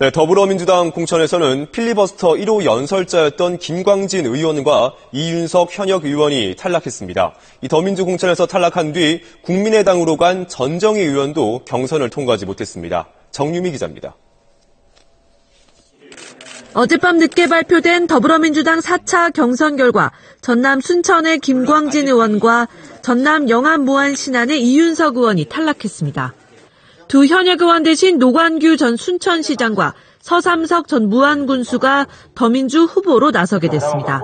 네, 더불어민주당 공천에서는 필리버스터 1호 연설자였던 김광진 의원과 이윤석 현역 의원이 탈락했습니다. 이 더민주 공천에서 탈락한 뒤 국민의당으로 간 전정희 의원도 경선을 통과하지 못했습니다. 정유미 기자입니다. 어젯밤 늦게 발표된 더불어민주당 4차 경선 결과 전남 순천의 김광진 의원과 전남 영암 무안 신안의 이윤석 의원이 탈락했습니다. 두 현역 의원 대신 노관규 전 순천시장과 서삼석 전 무안군수가 더민주 후보로 나서게 됐습니다.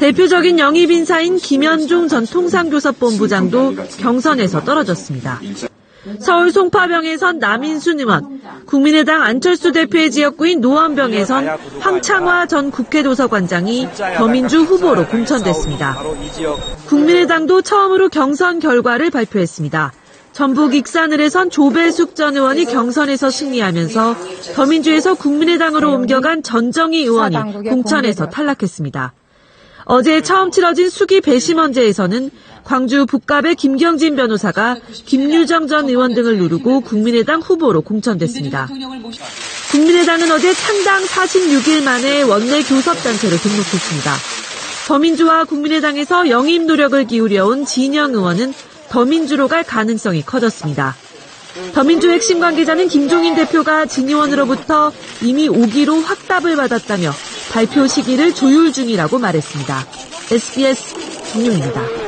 대표적인 영입 인사인 김현중 전 통상교섭본부장도 경선에서 떨어졌습니다. 서울 송파병에선 남인순 의원, 국민의당 안철수 대표의 지역구인 노원병에선 황창화 전 국회도서관장이 더민주 후보로 공천됐습니다. 국민의당도 처음으로 경선 결과를 발표했습니다. 전북 익산을에선 조배숙 전 의원이 경선에서 승리하면서 더민주에서 국민의당으로 옮겨간 전정희 의원이 공천에서 탈락했습니다. 어제 처음 치러진 수기 배심원제에서는 광주 북갑의 김경진 변호사가 김유정 전 의원 등을 누르고 국민의당 후보로 공천됐습니다. 국민의당은 어제 창당 46일 만에 원내 교섭단체로 등록했습니다. 더민주와 국민의당에서 영입 노력을 기울여온 진영 의원은 더민주로 갈 가능성이 커졌습니다. 더민주 핵심 관계자는 김종인 대표가 진 의원으로부터 이미 5기로 확답을 받았다며 발표 시기를 조율 중이라고 말했습니다. SBS 김용입니다.